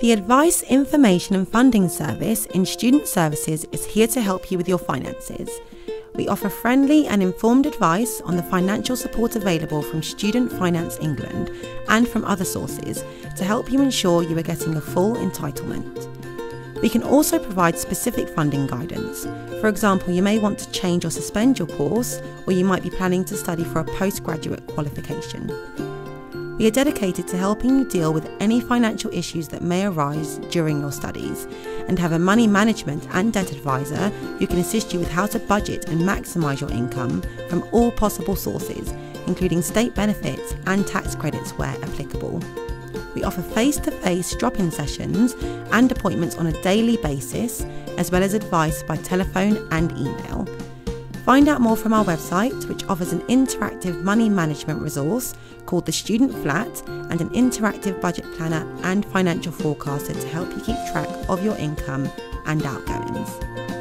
The Advice, Information and Funding Service in Student Services is here to help you with your finances. We offer friendly and informed advice on the financial support available from Student Finance England and from other sources to help you ensure you are getting a full entitlement. We can also provide specific funding guidance. For example, you may want to change or suspend your course, or you might be planning to study for a postgraduate qualification. We are dedicated to helping you deal with any financial issues that may arise during your studies and have a money management and debt advisor who can assist you with how to budget and maximise your income from all possible sources, including state benefits and tax credits where applicable. We offer face to face drop in sessions and appointments on a daily basis, as well as advice by telephone and email. Find out more from our website, which offers an interactive money management resource called the Student Flat and an interactive budget planner and financial forecaster to help you keep track of your income and outgoings.